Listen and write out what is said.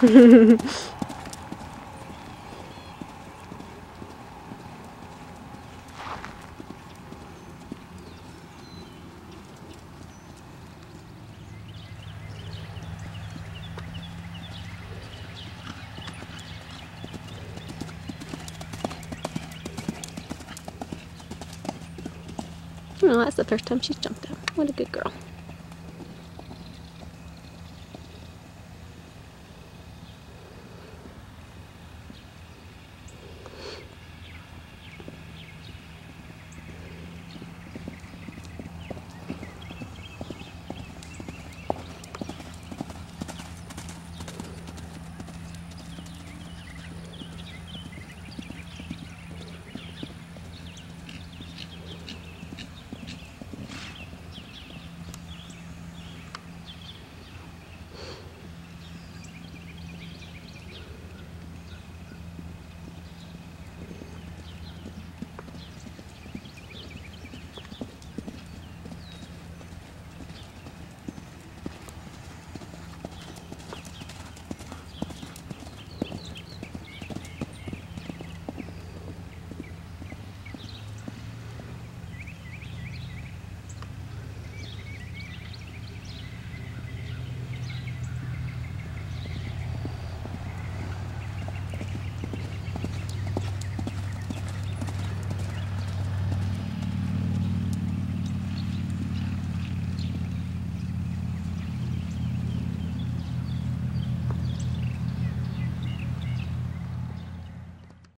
Oh, that's the first time she's jumped out. What a good girl.